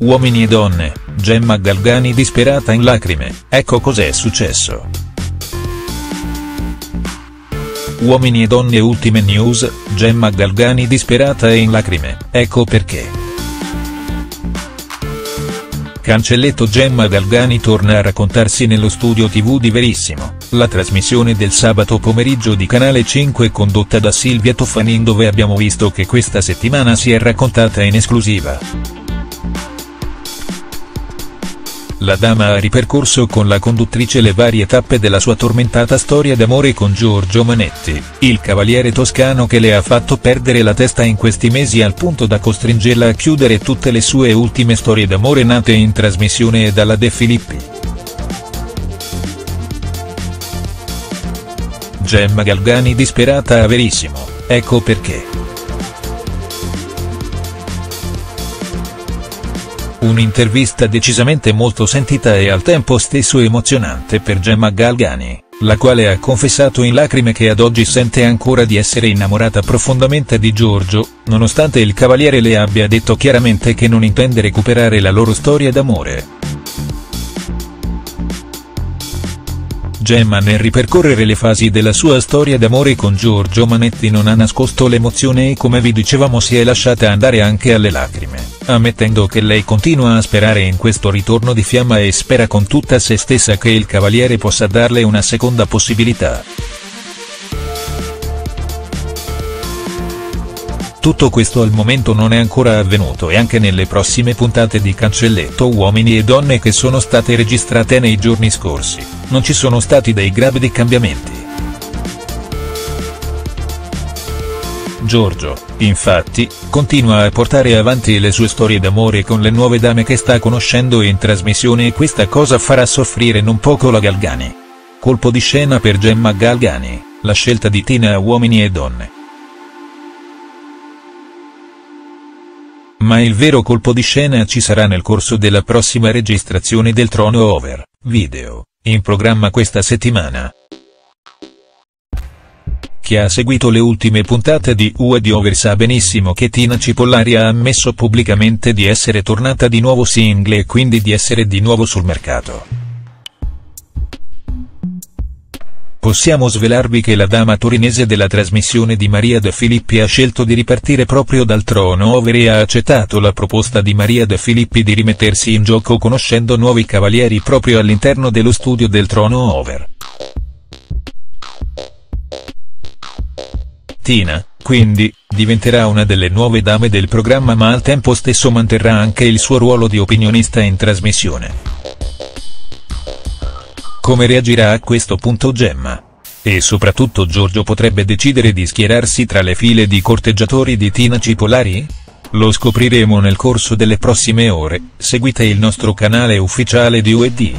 Uomini e donne, Gemma Galgani disperata in lacrime, ecco cos'è successo. Uomini e donne ultime news, Gemma Galgani disperata e in lacrime, ecco perché. Cancelletto Gemma Galgani torna a raccontarsi nello studio tv di Verissimo, la trasmissione del sabato pomeriggio di Canale 5 condotta da Silvia Toffanin dove abbiamo visto che questa settimana si è raccontata in esclusiva. La dama ha ripercorso con la conduttrice le varie tappe della sua tormentata storia d'amore con Giorgio Manetti, il cavaliere toscano che le ha fatto perdere la testa in questi mesi al punto da costringerla a chiudere tutte le sue ultime storie d'amore nate in trasmissione dalla De Filippi. Gemma Galgani disperata a Verissimo, ecco perché. Un'intervista decisamente molto sentita e al tempo stesso emozionante per Gemma Galgani, la quale ha confessato in lacrime che ad oggi sente ancora di essere innamorata profondamente di Giorgio, nonostante il cavaliere le abbia detto chiaramente che non intende recuperare la loro storia d'amore. Gemma nel ripercorrere le fasi della sua storia d'amore con Giorgio Manetti non ha nascosto l'emozione e come vi dicevamo si è lasciata andare anche alle lacrime, ammettendo che lei continua a sperare in questo ritorno di fiamma e spera con tutta se stessa che il cavaliere possa darle una seconda possibilità. Tutto questo al momento non è ancora avvenuto e anche nelle prossime puntate di Cancelletto Uomini e Donne che sono state registrate nei giorni scorsi, non ci sono stati dei gravi cambiamenti. Giorgio, infatti, continua a portare avanti le sue storie d'amore con le nuove dame che sta conoscendo in trasmissione e questa cosa farà soffrire non poco la Galgani. Colpo di scena per Gemma Galgani, la scelta di Tina a Uomini e Donne. Ma il vero colpo di scena ci sarà nel corso della prossima registrazione del Trono Over, video, in programma questa settimana. Chi ha seguito le ultime puntate di UE di Over sa benissimo che Tina Cipollari ha ammesso pubblicamente di essere tornata di nuovo single e quindi di essere di nuovo sul mercato. Possiamo svelarvi che la dama torinese della trasmissione di Maria De Filippi ha scelto di ripartire proprio dal trono over e ha accettato la proposta di Maria De Filippi di rimettersi in gioco conoscendo nuovi cavalieri proprio all'interno dello studio del trono over. Martina, quindi, diventerà una delle nuove dame del programma ma al tempo stesso manterrà anche il suo ruolo di opinionista in trasmissione. Come reagirà a questo punto Gemma? E soprattutto Giorgio potrebbe decidere di schierarsi tra le file di corteggiatori di Tina Cipolari? Lo scopriremo nel corso delle prossime ore, seguite il nostro canale ufficiale di UED.